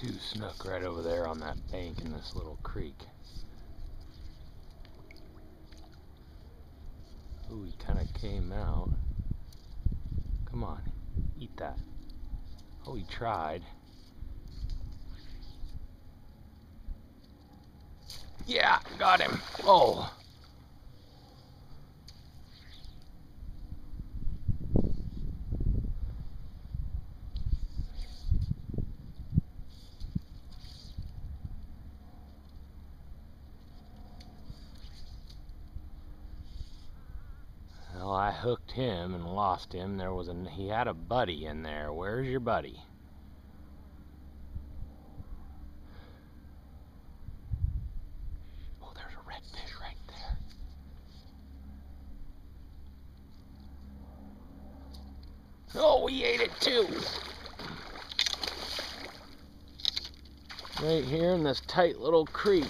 two snook right over there on that bank in this little creek. Ooh, he kind of came out. Come on, eat that. Oh, he tried. Yeah, got him. Oh. Well, I hooked him and lost him. There was a he had a buddy in there. Where's your buddy? Oh, there's a redfish right there. Oh, he ate it too. Right here in this tight little creek.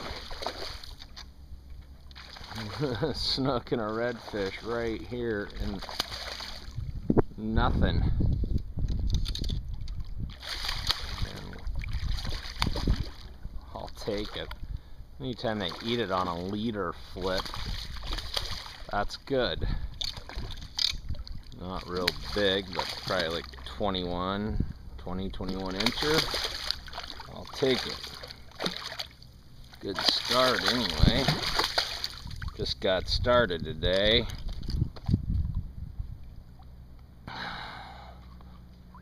snook and a redfish right here and nothing. I'll take it. Anytime they eat it on a leader flip, that's good. Not real big, but probably like 21, 20, 21 incher. I'll take it. Good start anyway. Just got started today.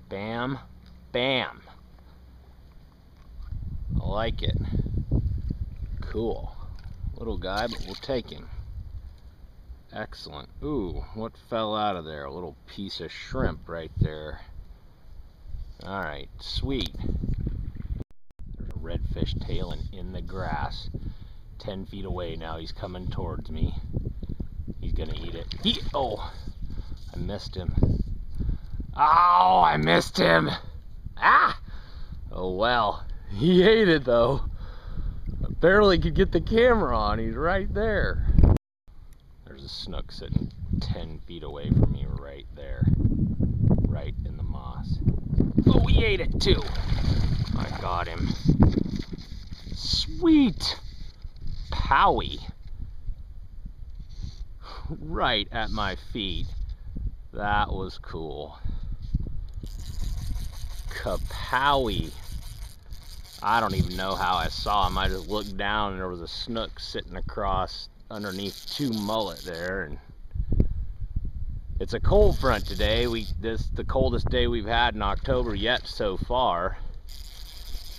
Bam, bam. I like it. Cool. Little guy, but we'll take him. Excellent. Ooh, what fell out of there? A little piece of shrimp right there. Alright, sweet. There's a redfish tailing in the grass. 10 feet away now. He's coming towards me. He's gonna eat it. He, oh, I missed him. Oh, I missed him. Ah! Oh well. He ate it though. I barely could get the camera on. He's right there. There's a snook sitting 10 feet away from me right there. Right in the moss. Oh, he ate it too. I got him. Sweet. Powie. Right at my feet. That was cool. Kapowie. I don't even know how I saw him. I just looked down and there was a snook sitting across underneath two mullet there and it's a cold front today. We this the coldest day we've had in October yet so far.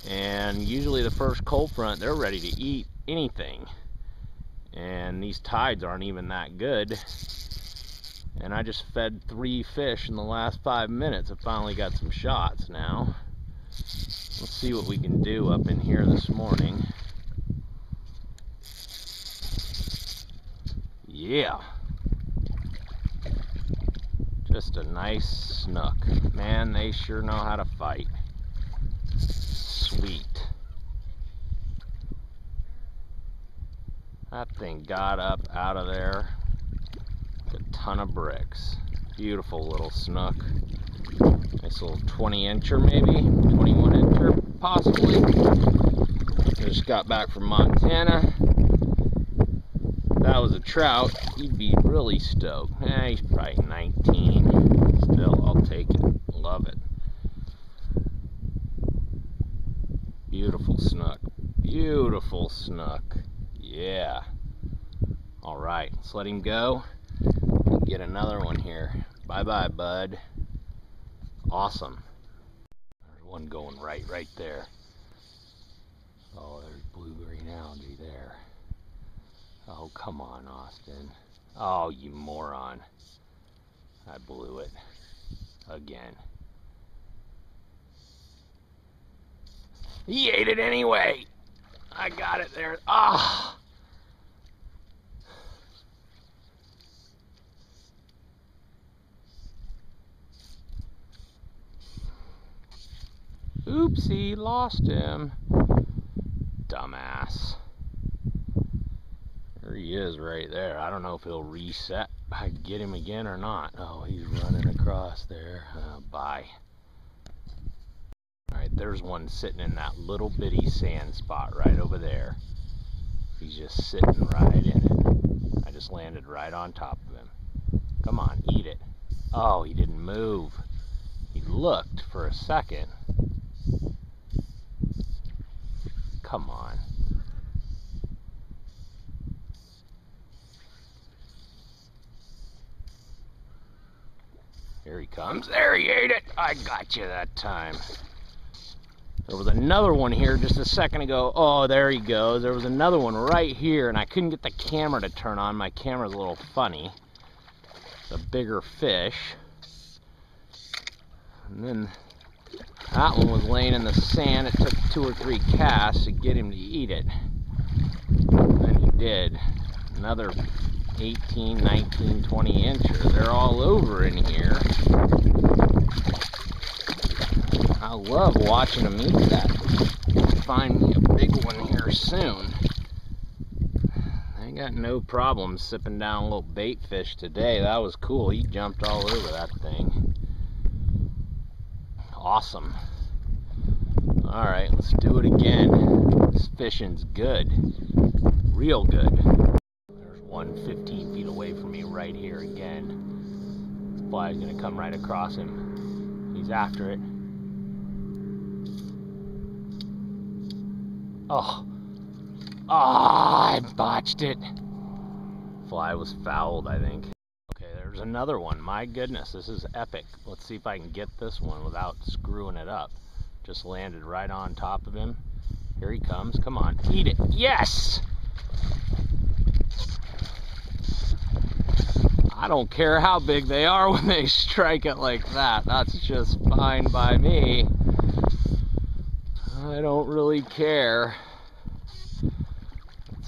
And usually the first cold front they're ready to eat anything. And these tides aren't even that good. And I just fed three fish in the last five minutes. I finally got some shots now. Let's see what we can do up in here this morning. Yeah. Just a nice snook. Man, they sure know how to fight. Sweet. That thing got up out of there. Ton of bricks. Beautiful little snook. Nice little 20 incher maybe, 21 incher possibly. Just got back from Montana. that was a trout, he'd be really stoked. Eh, he's probably 19. Still, I'll take it. Love it. Beautiful snook. Beautiful snook. Yeah. All right, let's let him go. Get another one here. Bye-bye, bud. Awesome. There's one going right, right there. Oh, there's blue-green algae there. Oh, come on, Austin. Oh, you moron. I blew it. Again. He ate it anyway. I got it there. Ah! Oopsie, lost him. Dumbass. There he is right there. I don't know if he'll reset. I get him again or not. Oh, he's running across there. Uh, bye. Alright, there's one sitting in that little bitty sand spot right over there. He's just sitting right in it. I just landed right on top of him. Come on, eat it. Oh, he didn't move. He looked for a second. Come on. Here he comes. There he ate it. I got you that time. There was another one here just a second ago. Oh, there he goes. There was another one right here, and I couldn't get the camera to turn on. My camera's a little funny. It's a bigger fish. And then that one was laying in the sand. It took two or three casts to get him to eat it. And he did. Another 18, 19, 20 inches. They're all over in here. I love watching them eat that. Find me a big one here soon. I got no problem sipping down a little bait fish today. That was cool. He jumped all over that thing. Awesome. Alright, let's do it again. This fishing's good. Real good There's one 15 feet away from me right here again. This fly's gonna come right across him. He's after it. Oh. Ah, oh, I botched it. Fly was fouled, I think. There's another one. My goodness, this is epic. Let's see if I can get this one without screwing it up. Just landed right on top of him. Here he comes. Come on, eat it. Yes! I don't care how big they are when they strike it like that. That's just fine by me. I don't really care.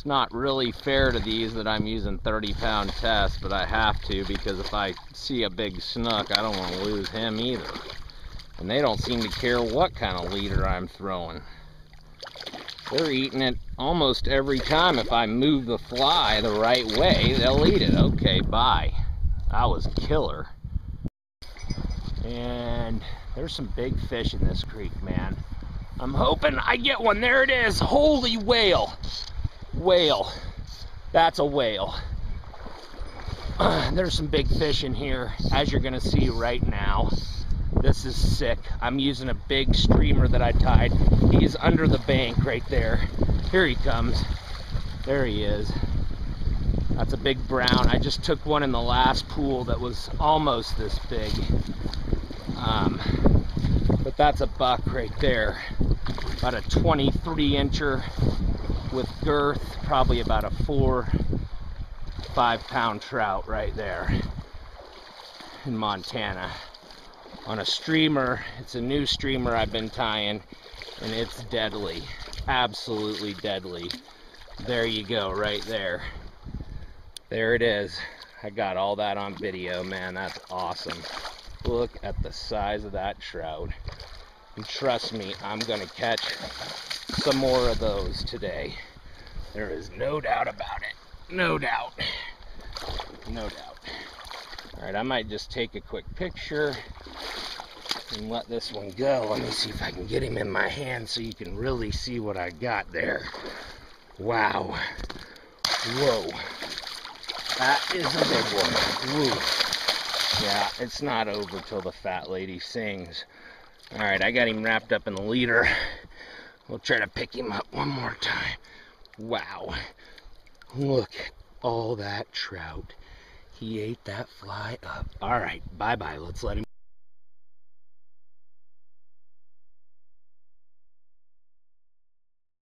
Not really fair to these that I'm using 30 pound tests, but I have to because if I see a big snook, I don't want to lose him either. And they don't seem to care what kind of leader I'm throwing. They're eating it almost every time. If I move the fly the right way, they'll eat it. Okay, bye. That was killer. And there's some big fish in this creek, man. I'm hoping I get one. There it is. Holy whale. Whale. That's a whale. There's some big fish in here, as you're to see right now. This is sick. I'm using a big streamer that I tied. He's under the bank right there. Here he comes. There he is. That's a big brown. I just took one in the last pool that was almost this big. Um, but that's a buck right there. About a 23 incher with girth, probably about a four, five pound trout right there in Montana on a streamer. It's a new streamer I've been tying, and it's deadly. Absolutely deadly. There you go, right there. There it is. I got all that on video, man. That's awesome. Look at the size of that trout. And trust me, I'm going to catch some more of those today. There is no doubt about it. No doubt. No doubt. All right, I might just take a quick picture and let this one go. Let me see if I can get him in my hand so you can really see what I got there. Wow. Whoa. That is a big one. Yeah, it's not over till the fat lady sings. Alright, I got him wrapped up in the leader. We'll try to pick him up one more time. Wow. Look at all that trout. He ate that fly up. Alright, bye-bye. Let's let him